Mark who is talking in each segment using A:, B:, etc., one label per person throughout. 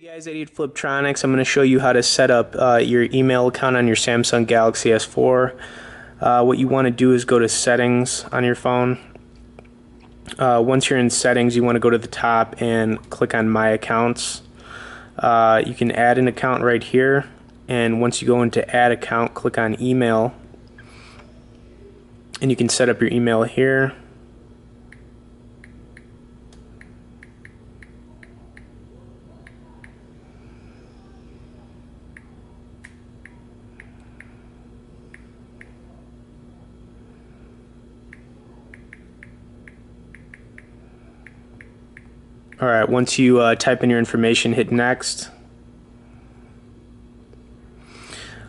A: Hey guys, Eddie at Fliptroniks. I'm going to show you how to set up uh, your email account on your Samsung Galaxy S4. Uh, what you want to do is go to settings on your phone. Uh, once you're in settings, you want to go to the top and click on my accounts. Uh, you can add an account right here and once you go into add account, click on email and you can set up your email here. Alright, once you uh, type in your information, hit next.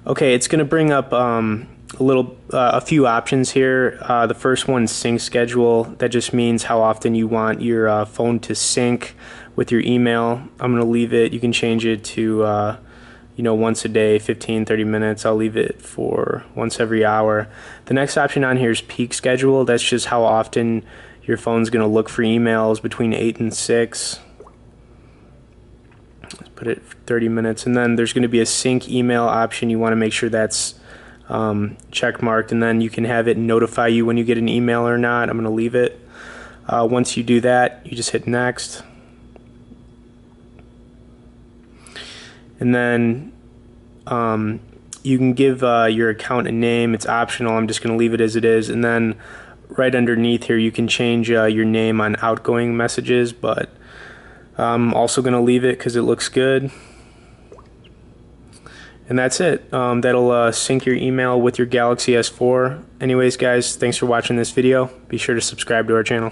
A: Okay, it's going to bring up um, a little, uh, a few options here. Uh, the first one, sync schedule. That just means how often you want your uh, phone to sync with your email. I'm going to leave it. You can change it to, uh, you know, once a day, 15, 30 minutes. I'll leave it for once every hour. The next option on here is peak schedule. That's just how often your phone's going to look for emails between 8 and 6. Let's put it 30 minutes. And then there's going to be a sync email option. You want to make sure that's um, check marked. And then you can have it notify you when you get an email or not. I'm going to leave it. Uh, once you do that, you just hit next. And then um, you can give uh, your account a name. It's optional. I'm just going to leave it as it is. And then right underneath here you can change uh, your name on outgoing messages but I'm also going to leave it because it looks good. And that's it. Um, that'll uh, sync your email with your Galaxy S4 anyways guys thanks for watching this video. Be sure to subscribe to our channel